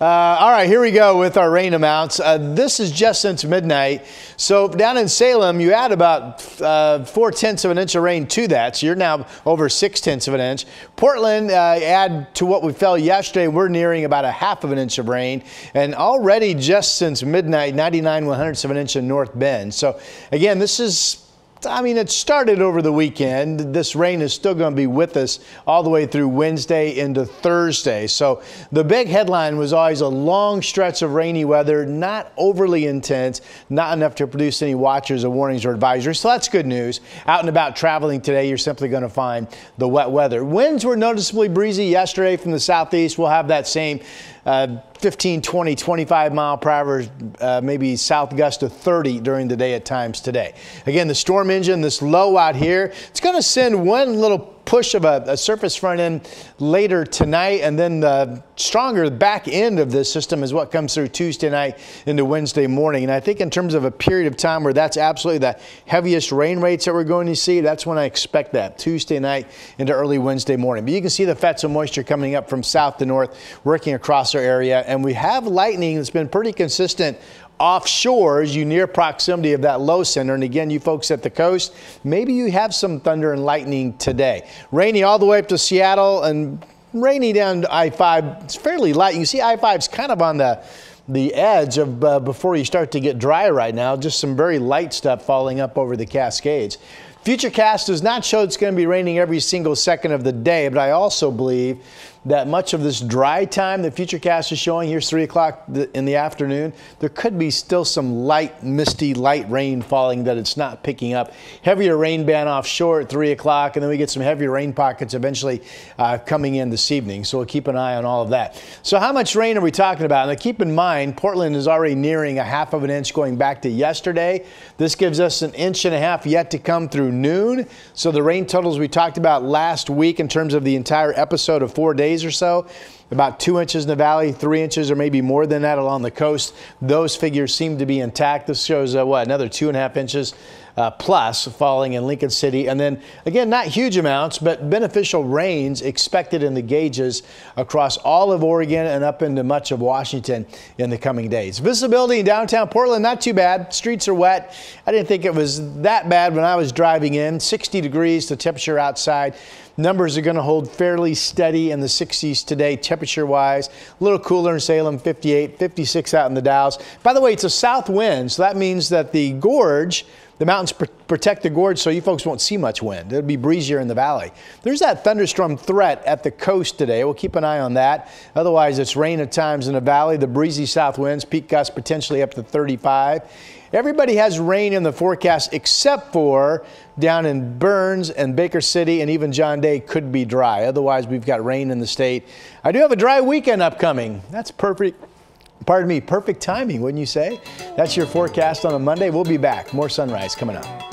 Uh, all right, here we go with our rain amounts. Uh, this is just since midnight. So down in Salem, you add about uh, four tenths of an inch of rain to that. So you're now over six tenths of an inch. Portland, uh, add to what we fell yesterday, we're nearing about a half of an inch of rain. And already just since midnight, 99 one hundredths of an inch in North Bend. So again, this is I mean, it started over the weekend. This rain is still going to be with us all the way through Wednesday into Thursday. So the big headline was always a long stretch of rainy weather, not overly intense, not enough to produce any watchers or warnings or advisories. So that's good news. Out and about traveling today, you're simply going to find the wet weather. Winds were noticeably breezy yesterday from the southeast. We'll have that same uh, 15, 20, 25 mile per hour, uh, maybe south gust of 30 during the day at times today. Again, the storm engine, this low out here, it's going to send one little push of a, a, surface front end later tonight, and then the stronger back end of this system is what comes through Tuesday night into Wednesday morning. And I think in terms of a period of time where that's absolutely the heaviest rain rates that we're going to see, that's when I expect that Tuesday night into early Wednesday morning. But you can see the FETs of moisture coming up from south to north, working across our area, and we have lightning that's been pretty consistent offshore as you near proximity of that low center. And again, you folks at the coast, maybe you have some thunder and lightning today. Rainy all the way up to Seattle and rainy down to I-5. It's fairly light. You see I-5 is kind of on the the edge of uh, before you start to get dry right now. Just some very light stuff falling up over the Cascades. Futurecast does not show it's going to be raining every single second of the day, but I also believe that much of this dry time that Futurecast is showing, here's 3 o'clock in the afternoon, there could be still some light, misty, light rain falling that it's not picking up. Heavier rain band offshore at 3 o'clock, and then we get some heavier rain pockets eventually uh, coming in this evening. So we'll keep an eye on all of that. So how much rain are we talking about? Now keep in mind, Portland is already nearing a half of an inch going back to yesterday. This gives us an inch and a half yet to come through noon. So the rain totals we talked about last week in terms of the entire episode of four days days or so. About two inches in the valley, three inches or maybe more than that along the coast. Those figures seem to be intact. This shows uh, what another two and a half inches uh, plus falling in Lincoln City. And then again, not huge amounts, but beneficial rains expected in the gauges across all of Oregon and up into much of Washington in the coming days. Visibility in downtown Portland, not too bad. Streets are wet. I didn't think it was that bad when I was driving in. 60 degrees, the temperature outside. Numbers are going to hold fairly steady in the 60s today, temperature wise. A little cooler in Salem, 58, 56 out in the Dalles. By the way, it's a south wind, so that means that the gorge, the mountains pr protect the gorge so you folks won't see much wind. It'll be breezier in the valley. There's that thunderstorm threat at the coast today. We'll keep an eye on that. Otherwise, it's rain at times in the valley. The breezy south winds, peak gusts potentially up to 35. Everybody has rain in the forecast except for down in Burns and Baker City and even John Day could be dry. Otherwise, we've got rain in the state. I do have a dry weekend upcoming. That's perfect. Pardon me, perfect timing, wouldn't you say? That's your forecast on a Monday. We'll be back. More sunrise coming up.